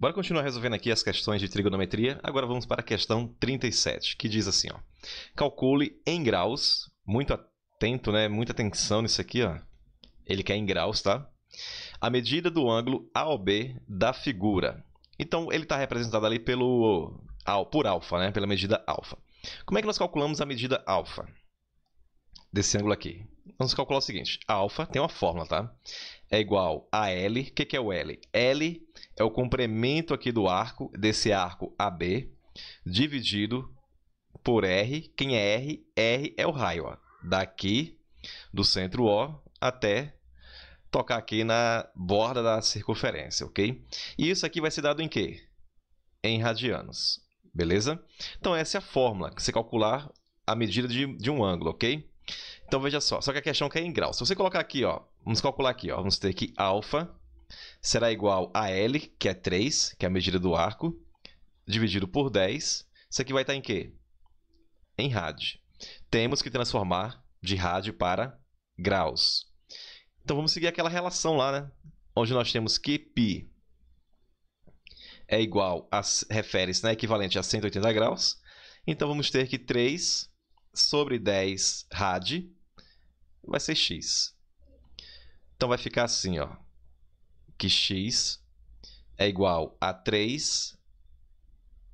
Bora continuar resolvendo aqui as questões de trigonometria. Agora vamos para a questão 37, que diz assim, ó. Calcule em graus, muito atento, né? Muita atenção nisso aqui, ó. Ele quer em graus, tá? A medida do ângulo AOB da figura. Então, ele está representado ali pelo, por alfa, né? Pela medida alfa. Como é que nós calculamos a medida alfa desse ângulo aqui? Vamos calcular o seguinte. Alfa tem uma fórmula, tá? é igual a L. O que, que é o L? L é o comprimento aqui do arco, desse arco AB, dividido por R. Quem é R? R é o raio. Ó. Daqui, do centro O, até tocar aqui na borda da circunferência, ok? E isso aqui vai ser dado em quê? Em radianos, beleza? Então, essa é a fórmula, que você calcular a medida de, de um ângulo, ok? Então, veja só, só que a questão é em graus. Se você colocar aqui, ó, vamos calcular aqui, ó, vamos ter que alfa será igual a L, que é 3, que é a medida do arco, dividido por 10. Isso aqui vai estar em quê? Em rádio. Temos que transformar de rádio para graus. Então, vamos seguir aquela relação lá, né? Onde nós temos que π é igual a, refere-se, né, equivalente a 180 graus. Então, vamos ter que 3 sobre 10 rad vai ser x. Então, vai ficar assim, ó, que x é igual a 3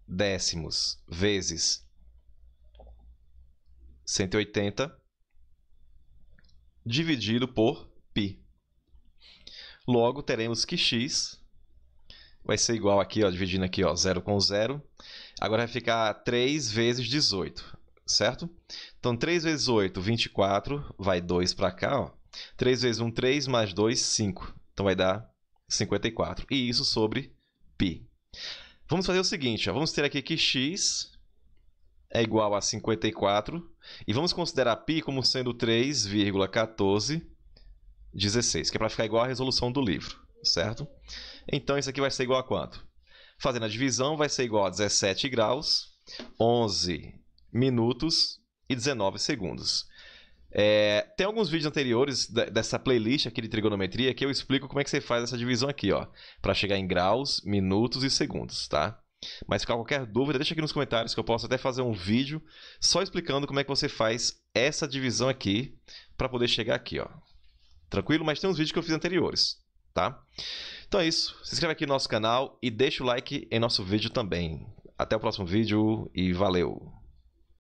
décimos vezes 180 dividido por π. Logo, teremos que x vai ser igual aqui, ó, dividindo aqui, ó, 0 com 0. Agora vai ficar 3 vezes 18 certo? Então, 3 vezes 8, 24, vai 2 para cá. Ó. 3 vezes 1, 3, mais 2, 5. Então, vai dar 54. E isso sobre π. Vamos fazer o seguinte, ó. vamos ter aqui que x é igual a 54, e vamos considerar π como sendo 3,1416, que é para ficar igual à resolução do livro, certo? Então, isso aqui vai ser igual a quanto? Fazendo a divisão, vai ser igual a 17 graus, 11 minutos e 19 segundos. É, tem alguns vídeos anteriores dessa playlist aqui de trigonometria que eu explico como é que você faz essa divisão aqui, ó, para chegar em graus, minutos e segundos, tá? Mas se ficar qualquer dúvida, deixa aqui nos comentários que eu posso até fazer um vídeo só explicando como é que você faz essa divisão aqui para poder chegar aqui, ó. Tranquilo? Mas tem uns vídeos que eu fiz anteriores, tá? Então é isso. Se inscreve aqui no nosso canal e deixa o like em nosso vídeo também. Até o próximo vídeo e valeu!